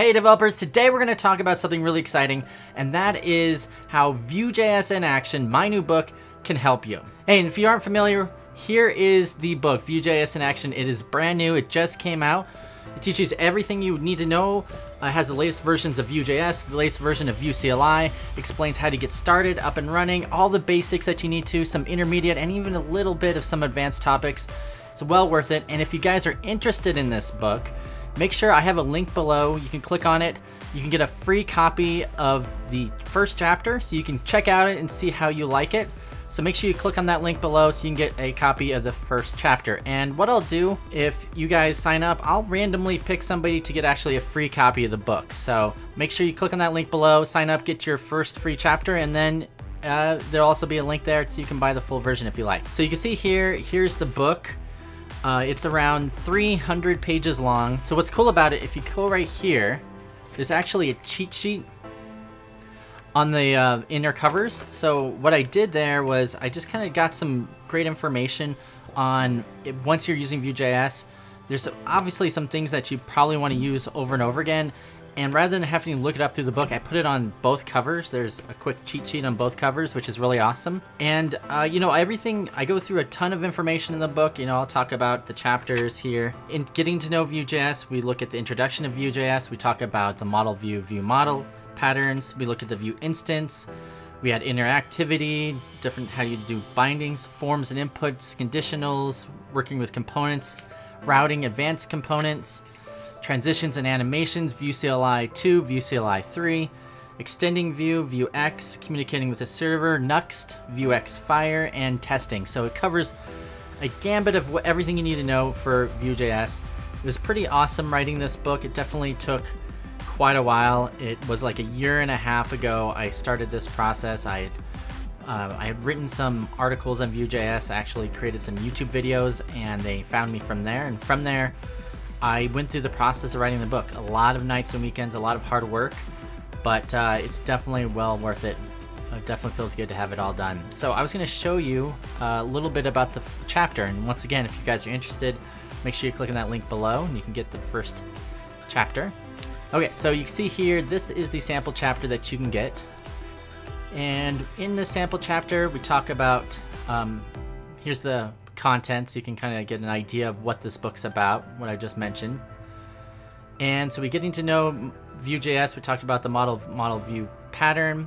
Hey developers, today we're going to talk about something really exciting, and that is how Vue.js in Action, my new book, can help you. Hey, and if you aren't familiar, here is the book, Vue.js in Action. It is brand new, it just came out. It teaches everything you need to know. It has the latest versions of Vue.js, the latest version of Vue CLI, explains how to get started, up and running, all the basics that you need to, some intermediate, and even a little bit of some advanced topics. It's well worth it, and if you guys are interested in this book, Make sure I have a link below. You can click on it. You can get a free copy of the first chapter so you can check out it and see how you like it. So make sure you click on that link below so you can get a copy of the first chapter. And what I'll do, if you guys sign up, I'll randomly pick somebody to get actually a free copy of the book. So make sure you click on that link below, sign up, get your first free chapter, and then uh, there'll also be a link there so you can buy the full version if you like. So you can see here, here's the book. Uh, it's around 300 pages long. So what's cool about it, if you go right here, there's actually a cheat sheet on the uh, inner covers. So what I did there was I just kind of got some great information on it, once you're using Vue.js. There's obviously some things that you probably want to use over and over again. And rather than having to look it up through the book, I put it on both covers. There's a quick cheat sheet on both covers, which is really awesome. And, uh, you know, everything, I go through a ton of information in the book. You know, I'll talk about the chapters here. In getting to know Vue.js, we look at the introduction of Vue.js. We talk about the model view, view model patterns. We look at the Vue instance. We had interactivity, different how you do bindings, forms and inputs, conditionals, working with components, routing advanced components, transitions and animations, Vue CLI 2, Vue CLI 3, extending Vue, Vuex, communicating with the server, Nuxt, Vuex Fire, and testing. So it covers a gambit of what, everything you need to know for Vue.js. It was pretty awesome writing this book. It definitely took quite a while. It was like a year and a half ago I started this process. I had, uh, I had written some articles on Vue.js, I actually created some YouTube videos, and they found me from there. And from there, I went through the process of writing the book. A lot of nights and weekends, a lot of hard work, but uh, it's definitely well worth it. It definitely feels good to have it all done. So I was going to show you a little bit about the chapter, and once again, if you guys are interested, make sure you click on that link below, and you can get the first chapter. Okay, so you can see here, this is the sample chapter that you can get. And in the sample chapter, we talk about, um, here's the content so you can kind of get an idea of what this book's about, what I just mentioned. And so we're getting to know Vue.js. We talked about the model model view pattern.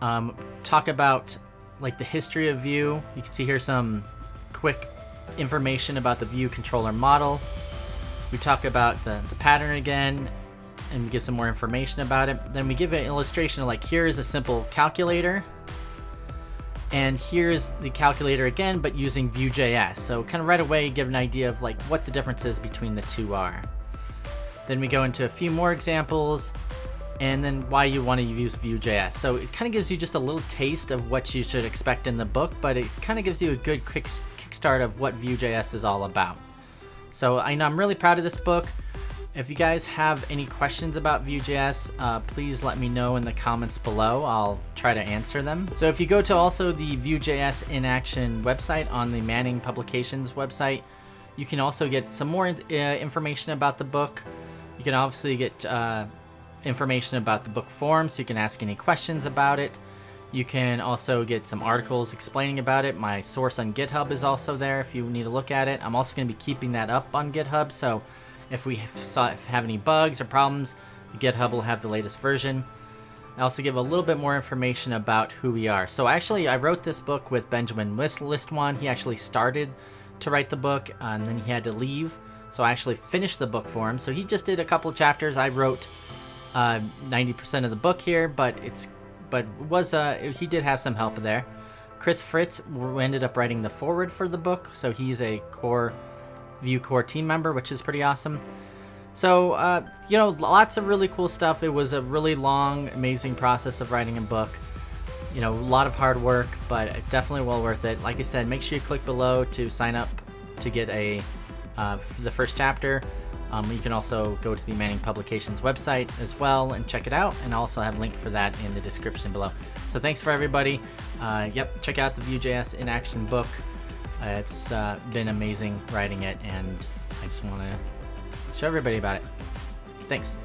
Um, talk about like the history of Vue. You can see here some quick information about the Vue controller model. We talk about the, the pattern again and give some more information about it. Then we give an illustration of like here is a simple calculator and here's the calculator again, but using Vue.js. So kind of right away give an idea of like what the differences between the two are. Then we go into a few more examples and then why you want to use Vue.js. So it kind of gives you just a little taste of what you should expect in the book, but it kind of gives you a good quick kickstart of what Vue.js is all about. So I know I'm really proud of this book. If you guys have any questions about Vue.js, uh, please let me know in the comments below. I'll try to answer them. So if you go to also the Vue.js in Action website on the Manning Publications website, you can also get some more uh, information about the book. You can obviously get uh, information about the book form, so you can ask any questions about it. You can also get some articles explaining about it. My source on GitHub is also there if you need to look at it. I'm also going to be keeping that up on GitHub, so if we have any bugs or problems, the GitHub will have the latest version. I also give a little bit more information about who we are. So actually, I wrote this book with Benjamin Listwon. He actually started to write the book, and then he had to leave. So I actually finished the book for him. So he just did a couple chapters. I wrote 90% uh, of the book here, but it's but was uh, he did have some help there. Chris Fritz ended up writing the foreword for the book, so he's a core Vue Core team member, which is pretty awesome. So, uh, you know, lots of really cool stuff. It was a really long, amazing process of writing a book. You know, a lot of hard work, but definitely well worth it. Like I said, make sure you click below to sign up to get a uh, the first chapter. Um, you can also go to the Manning Publications website as well and check it out, and I also have a link for that in the description below. So thanks for everybody. Uh, yep, check out the Vue.js in Action book. It's uh, been amazing writing it, and I just want to show everybody about it. Thanks.